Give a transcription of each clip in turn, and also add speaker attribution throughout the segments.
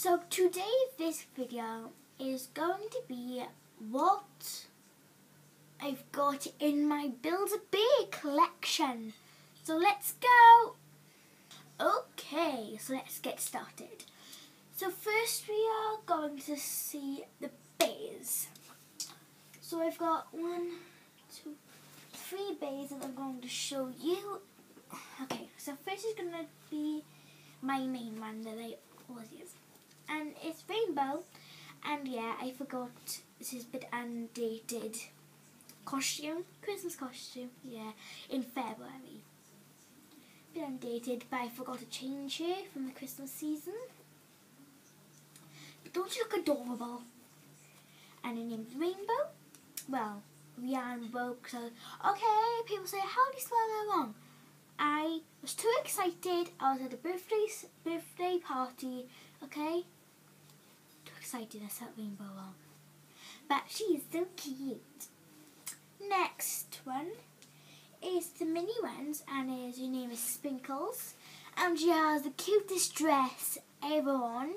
Speaker 1: So today this video is going to be what I've got in my Build-A-Bear collection. So let's go! Okay, so let's get started. So first we are going to see the bears. So I've got one, two, three bears that I'm going to show you. Okay, so first is going to be my main one that I always use. And it's rainbow. And yeah, I forgot this is a bit undated costume, Christmas costume, yeah, in February. Bit undated, but I forgot to change it from the Christmas season. But don't you look adorable? And her name's Rainbow. Well, Rihanna Roke. So, okay, people say, how do you spell that wrong? I was too excited. I was at a birthday birthday party. Okay, excited. I said Rainbow wrong, but she is so cute. Next one is the mini ones, and his her name is Sprinkles, and she has the cutest dress ever on,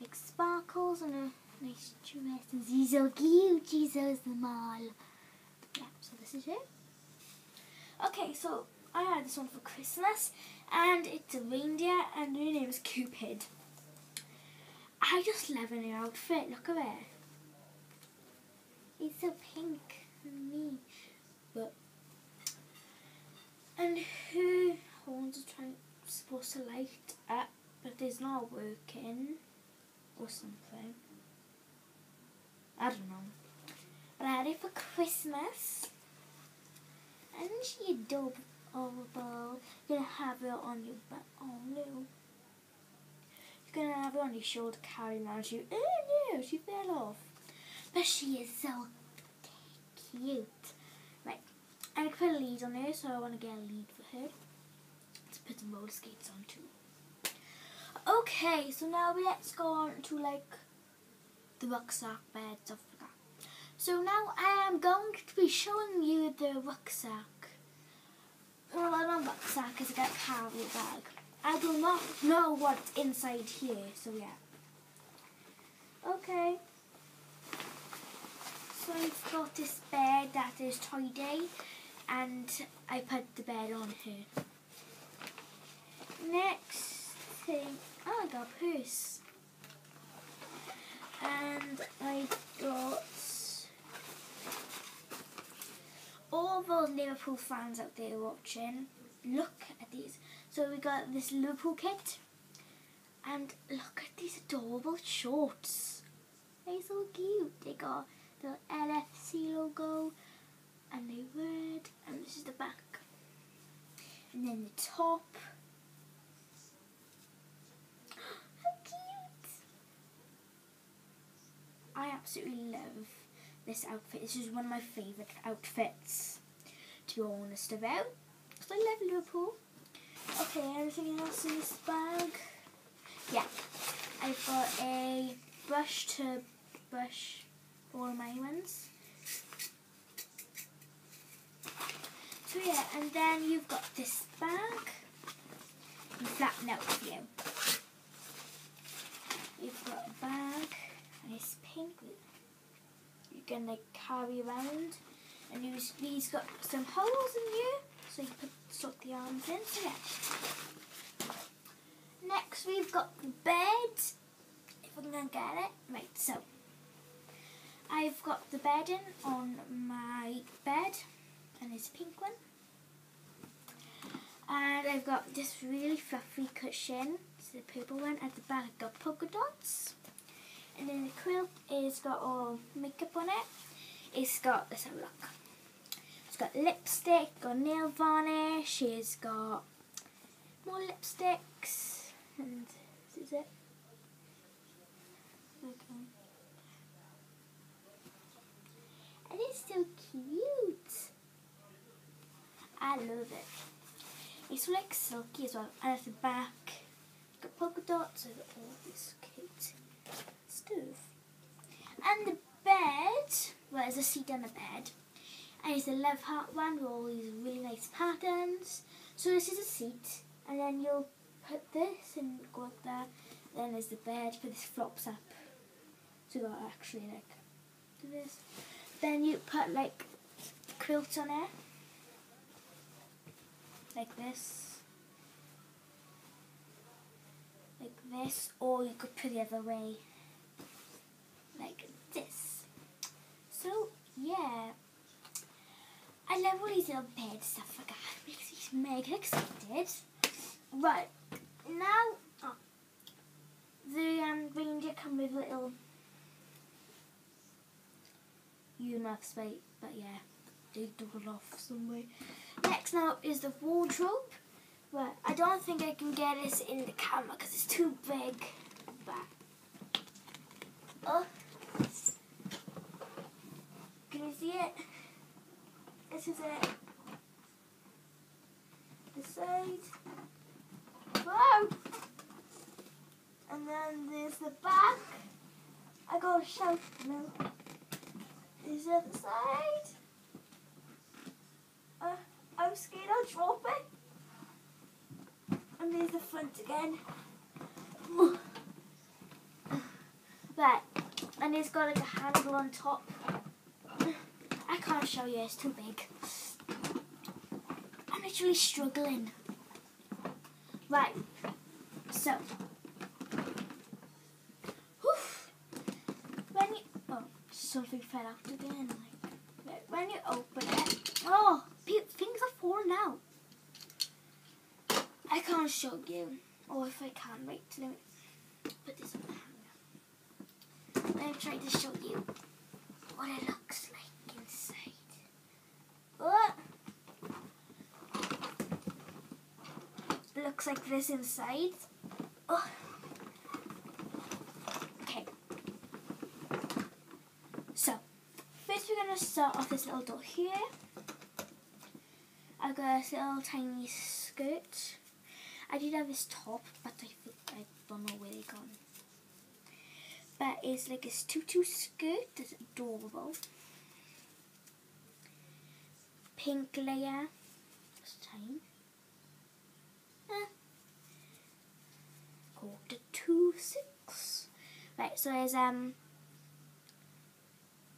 Speaker 1: with sparkles and a nice dress, and she's so cute. She's so small. Yeah, so this is it. Okay, so I had this one for Christmas, and it's a reindeer, and her name is Cupid. I just love in her outfit. Look at it. It's so pink and me, but and her horns are trying supposed to light up, but it's not working or something. I don't know. It for Christmas. And she adorable. You're gonna have it on your back. Oh no. You're gonna have it on your shoulder, carry around you. Oh no, she fell off. But she is so cute. Right. I put a lead on her, so I want to get a lead for her. Let's put some roller skates on too. Okay, so now let's go on to like the rucksack bed stuff like that. So now I am going to be showing you the rucksack. Well, not rucksack because I got carry bag. I do not know what's inside here, so yeah. Okay. So I've got this bed that is tidy and I put the bed on her. Next thing, oh I got a purse. And I got all those Liverpool fans out there watching, look at these. So we got this Liverpool kit, and look at these adorable shorts. They're so cute. They got the LFC logo, and they red, and this is the back. And then the top. How cute! I absolutely love this outfit. This is one of my favourite outfits to be honest about. So I love Liverpool. Okay, anything else in this bag? Yeah, I've got a brush to brush all my ones. So yeah, and then you've got this bag. You flatten you. You've got a bag, and it's pink. You're gonna carry around, and these these got some holes in you, so you put slot the arms in. So yeah. Next we've got the bed. If I'm gonna get it, right. So I've got the bedding on my bed, and it's a pink one. And I've got this really fluffy cushion, it's the purple one. At the back, I've got polka dots. And then the quilt is got all makeup on it. It's got, let's have a look. Got lipstick, got nail varnish, she's got more lipsticks, and this is it. Okay. And it's so cute. I love it. It's like silky as well. And at the back, got polka dots and all this cute stuff. And the bed, well, there's a seat on the bed. And it's a love heart one with all these really nice patterns. So this is a seat. And then you'll put this and go up there. Then there's the bed, but this flops up. So you got actually like do this. Then you put like quilts on it. Like this. Like this. Or you could put the other way. Like this. So yeah. I love all these little bed stuff like that. Makes me mega excited. Right. Now oh, the um, reindeer come with little earmuffs, wait, but yeah, they do it off somewhere. Next now is the wardrobe. Right, I don't think I can get this in the camera because it's too big. But, oh, can you see it? This is it. The side. Whoa! And then there's the back. I got a shelf now. There's the other side. Uh, I'm scared I'll drop it. And there's the front again. Right, and it's got like a handle on top. I can't show you, it's too big. I'm literally struggling. Right, so. Whew. When you, oh, something fell out again. Like, when you open it, oh, things are falling out. I can't show you, or if I can, wait till I put this on the hanger. Let me to show you what it looks like inside. What? Looks like this inside. Oh. Okay. So, first we're going to start off this little door here. I've got this little tiny skirt. I did have this top, but I I don't know where they gone. But it's like a tutu skirt. It's adorable. Pink layer. This time. Six. Right, so there's um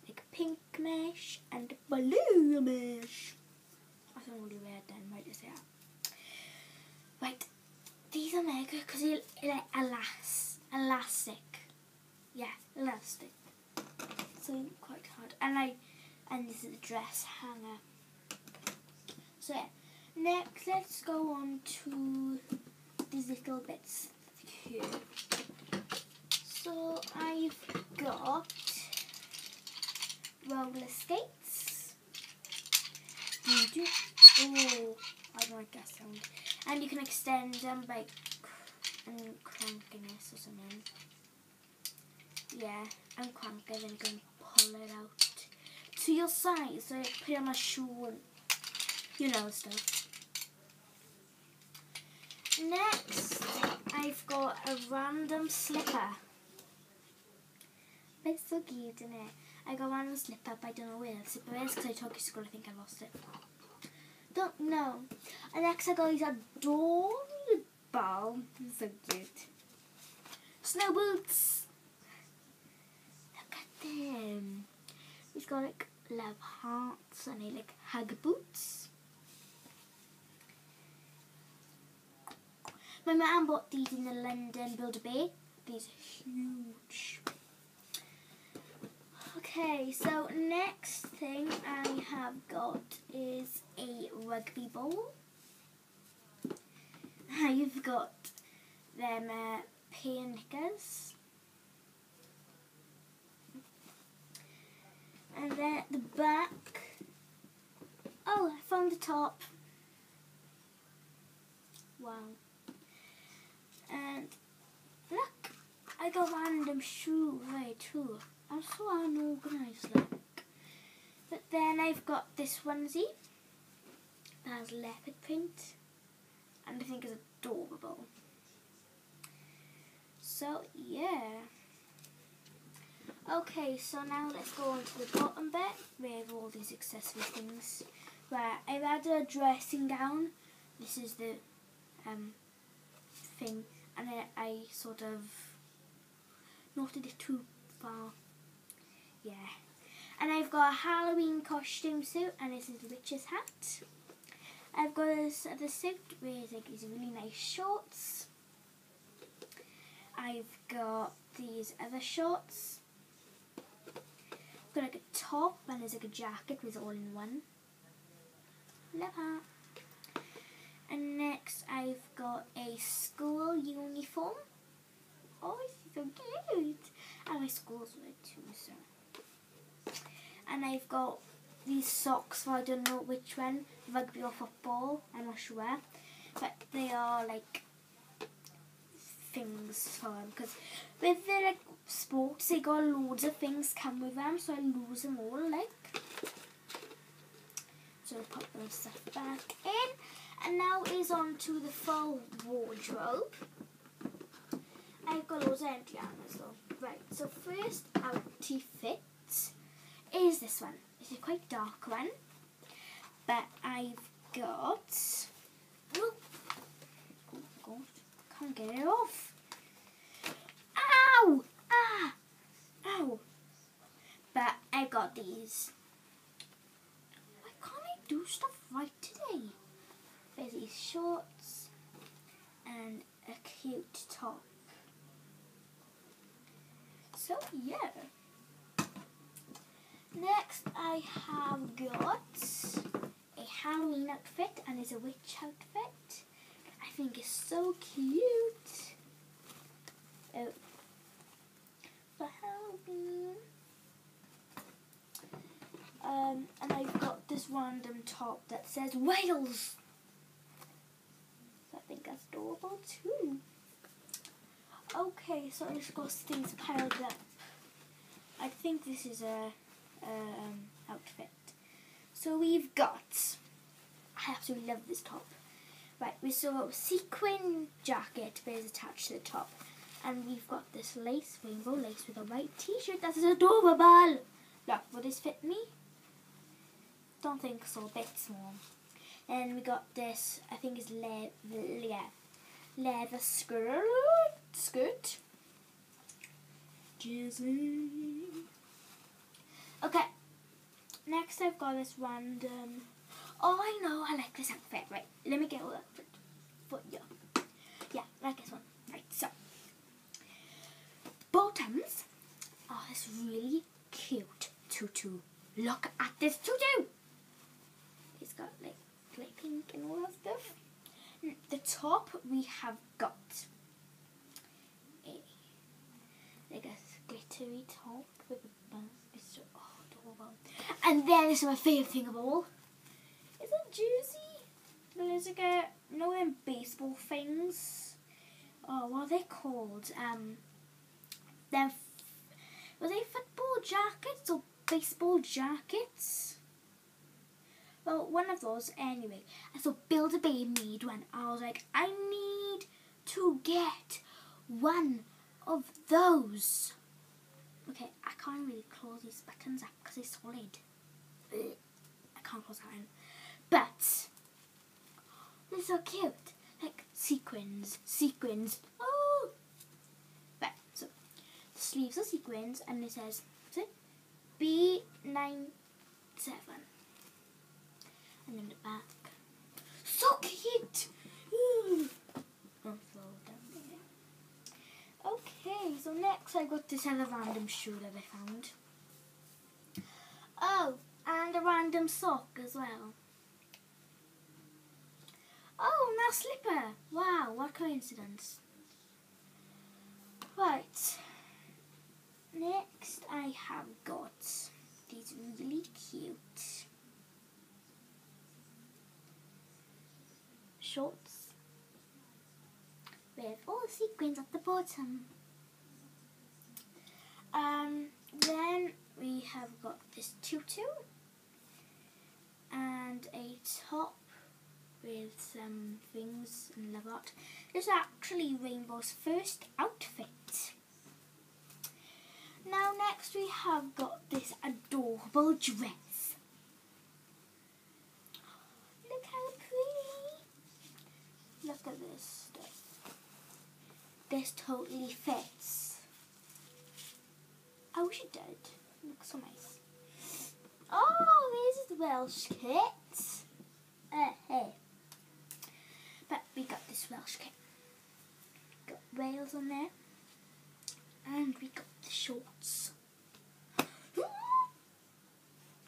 Speaker 1: like pink mesh and blue mesh. I don't really wear then, right? That. Right, these are mega because they're like elas elastic. Yeah, elastic. So quite hard. And I and this is the dress hanger. So yeah. Next let's go on to these little bits So I've got roller skates. Oh, I don't like that sound. And you can extend them by cr- and cranking this or something. Yeah, and crank it and then pull it out to your side so you put on a shoe and you know stuff. Next, a random slipper. It's so cute, isn't it? I got random slipper, but I don't know where the slipper is because I took it to school. I think I lost it. Don't know. And next I got these adorable, so cute. Snow boots. Look at them. He's got like love hearts and he like Ugg boots. My mum bought these in the London Build-A-Bear. These are huge. Okay, so next thing I have got is a rugby ball. I've got them uh, knickers. And then at the back, oh, I found the top. Wow. And look, I got random shoe right too. I'm so unorganized, like. But then I've got this onesie that has leopard print, and I think is adorable. So yeah. Okay, so now let's go on to the bottom bit with all these accessory things. Right, I've had a dressing gown. This is the um thing and I, I sort of noted it too far. Yeah. And I've got a Halloween costume suit and this is the witch's hat. I've got this other suit with like these really nice shorts. I've got these other shorts. I've got like a top and there's like a jacket with all in one. Love that. And next I've got a school uniform. Cute. And my school's wear too, so. And I've got these socks, so I don't know which one, rugby or football, I'm not sure. But they are like things for them because with the like sports they got loads of things come with them so I lose them all like so I'll put those stuff back in and now is on to the full wardrobe I've of empty armors though right so first outie fit is this one it's a quite dark one but I've got oh, oh god can't get it off. Ow! Ah! Ow! But I got these. Why can't I do stuff right today? There's these shorts and a cute top. So yeah. Next I have got a Halloween outfit and it's a witch outfit I think it's so cute. Oh, for Halloween. Um, and I've got this random top that says Wales. So I think that's adorable too. Okay, so I just got things piled up. I think this is a um, outfit. So we've got. I absolutely love this top. Right, we saw a sequin jacket that is attached to the top. And we've got this lace, rainbow lace with a white t-shirt that is adorable. Look, will this fit me? Don't think so, a bit small. And we got this, I think it's leather, yeah, leather skirt, skirt. Jizzy. Okay, next I've got this random um, Oh, I know, I like this outfit. Right, let me get all that for you. Yeah, like this one. Right, so. Bottoms. Oh, this really cute tutu. Look at this tutu. It's got like, like pink and all that stuff. The top we have got a like a glittery top with a bun. It's so adorable. And then this is my favourite thing of all jersey? There's like a, know them baseball things? Oh, what are they called? Um, they're, were they football jackets or baseball jackets? Well, one of those anyway. And so Build-A-Bear made one. I was like, I need to get one of those. Okay, I can't really close these buttons up because they're solid. I can't close that in. But they're so cute. Like sequins, sequins. Oh! But so the sleeves are sequins and it says see? B97. And then the back. So cute! Ooh. Okay, so next I got this other random shoe that I found. Oh, and a random sock as well. Oh, now slipper. Wow, what a coincidence. Right. Next I have got these really cute shorts with all the sequins at the bottom. Um, then we have got this tutu and a top with some things and love art. This is actually Rainbow's first outfit. Now next we have got this adorable dress. Look at this stuff. this totally fits. I wish it did. Looks so nice. Oh, this is the Welsh kit. Uh, hey. But we got this Welsh kit. Got Wales on there. And we got the shorts.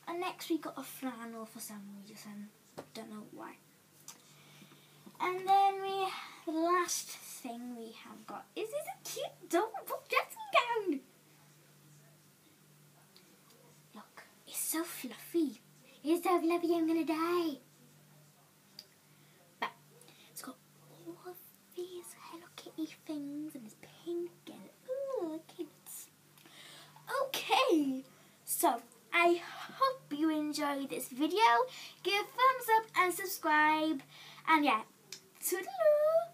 Speaker 1: And next we got a flannel for some reason. Don't know why. And then we, the last thing we have got is this a cute double dressing gown. Look, it's so fluffy. It's so fluffy I'm gonna die. But it's got all of these Hello Kitty things and it's pink and ooh, cute. Okay, so I hope you enjoyed this video. Give a thumbs up and subscribe. And yeah, Toodaloo!